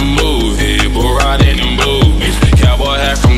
Movie, move. Bull riding in boobies. Cowboy hat from